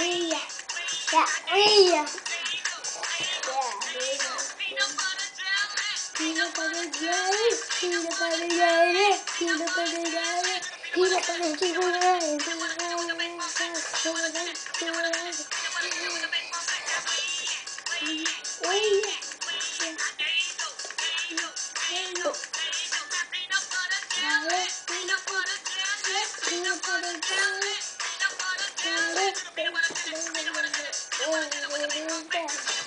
Yeah, yeah. Yeah. Jelly, peanut butter jelly, peanut butter jelly, peanut butter jelly. you back.